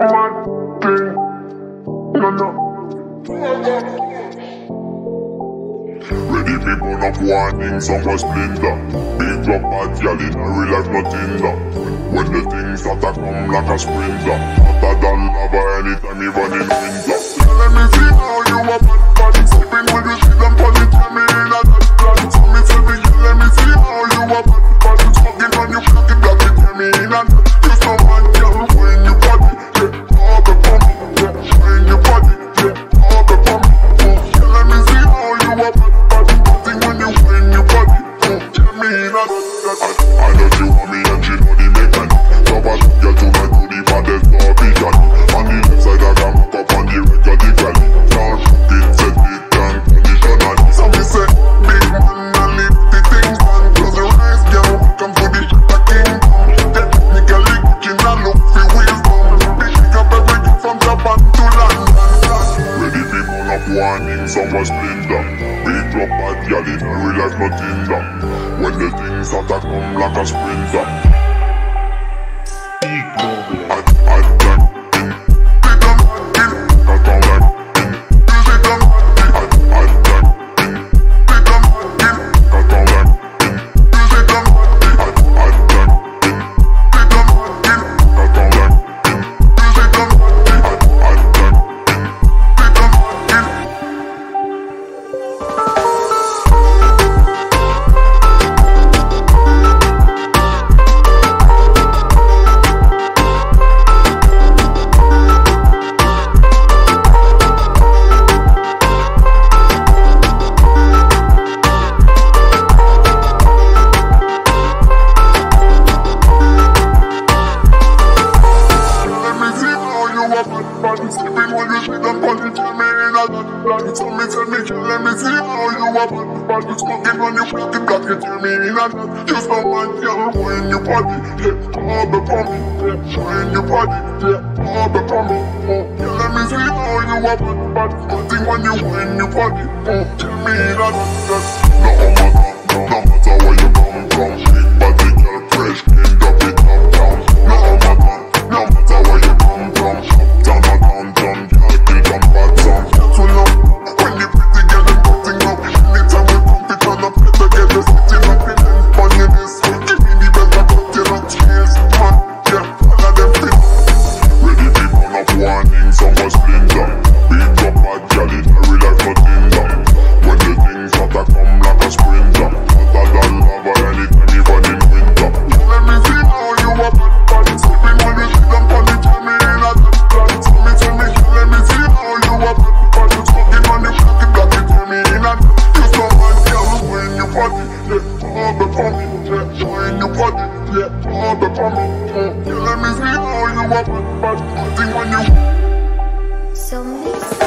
mad thing. No, no. Ready burn up warning, some was splinter Big drop bad gal in real life nothing da When the things start to come like a sprinter. Hotter than lava anytime even in winter. Let me see how you a bad bad. Sleeping with you, sit and it, tell me in a that. Plan So me tell me, let me see how you a bad warning, some was splinter Big drop bad gal in real life nothing da When the things to come like a sprinter you a bad bad Sleeping when you sit and punch it me in a that plan So me tell me girl Let me see how you a bad bad Smoking when you black it black You tell me in a that You so mad girl When you body Yeah All the pump Yeah When you body Yeah All the pump oh. Yeah let me see how you a bad bad Nothing when you when you body oh. Tell me in a that that No matter, no matter let me see how you So